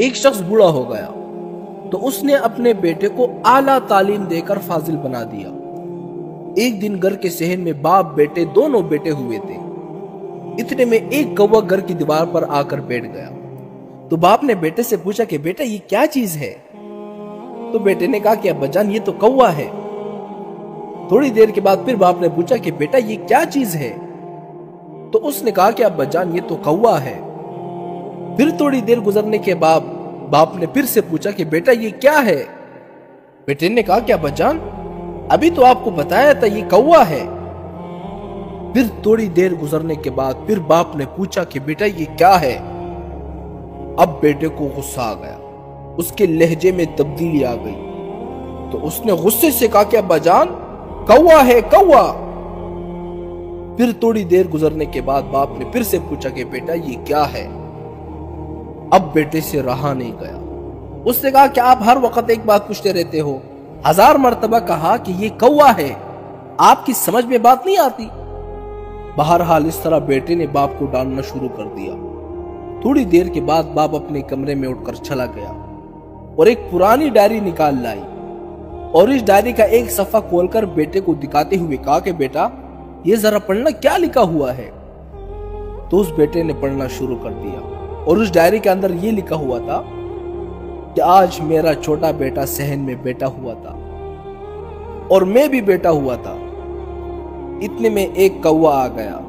एक शख्स बूढ़ा हो गया तो उसने अपने बेटे को आला तालीम देकर फाजिल बना दिया। एक दिन घर के सहन में बाप, बेटे दोनों बेटे हुए थे। इतने में एक कौवा घर की दीवार पर आकर बैठ गया। तो बाप ने बेटे से पूछा कि, बेटा, ये क्या चीज़ है? तो बेटे ने कहा कि अब्बाजान ये तो कौवा है। थोड़ी देर के बाद फिर बाप ने पूछा कि, बेटा, ये क्या चीज़ है? तो उसने कहा कि अब्बाजान ये तो कौवा है। फिर थोड़ी देर गुजरने के बाद बाप ने फिर से पूछा कि, बेटा, ये क्या है? बेटे ने कहा, क्या बजान अभी तो आपको बताया था ये कौआ है। फिर थोड़ी देर गुजरने के बाद फिर बाप ने पूछा कि, बेटा, ये क्या है? अब बेटे को गुस्सा आ गया। उसके लहजे में तब्दीली आ गई। तो उसने गुस्से से कहा कि अब्बा जान कौआ है कौआ फिर थोड़ी देर गुजरने के बाद बाप ने फिर से पूछा कि, बेटा, ये क्या है? अब बेटे से रहा नहीं गया। उसने कहा कि आप हर वक्त एक बात पूछते रहते हो? हज़ार मरतबा कहा कि, ये कौआ है। आपकी समझ में बात नहीं आती? बहरहाल इस तरह बेटे ने बाप को डालना शुरू कर दिया। थोड़ी देर के बाद बाप अपने कमरे में उठकर चला गया और एक पुरानी डायरी निकाल लाई और इस डायरी का एक सफ़ा खोलकर बेटे को दिखाते हुए कहा कि, बेटा, ये जरा पढ़ना क्या लिखा हुआ है? तो उस बेटे ने पढ़ना शुरू कर दिया। और उस डायरी के अंदर ये लिखा हुआ था कि आज मेरा छोटा बेटा सहन में बेटा हुआ था और मैं भी बेटा हुआ था। इतने में एक कौवा आ गया।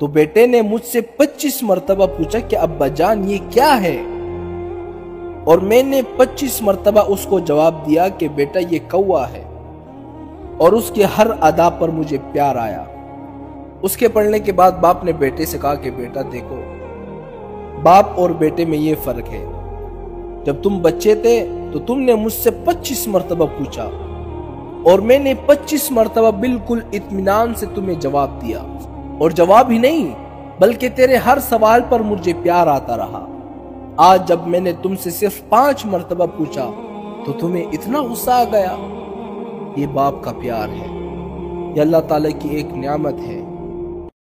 तो बेटे ने मुझसे 25 मरतबा पूछा कि, अब्बा जान, ये क्या है? और मैंने 25 मरतबा उसको जवाब दिया कि, बेटा, ये कौवा है और उसके हर अदा पर मुझे प्यार आया। उसके पढ़ने के बाद बाप ने बेटे से कहा कि, बेटा, देखो बाप और बेटे में ये फ़र्क है। जब तुम बच्चे थे तो तुमने मुझसे 25 मरतबा पूछा और मैंने 25 मरतबा बिल्कुल इत्मीनान से तुम्हें जवाब दिया। और जवाब ही नहीं, बल्कि तेरे हर सवाल पर मुझे प्यार आता रहा। आज जब मैंने तुमसे सिर्फ़ पाँच मरतबा पूछा तो तुम्हें इतना गुस्सा आ गया। ये बाप का प्यार है। ये अल्लाह ताला की एक नियामत है।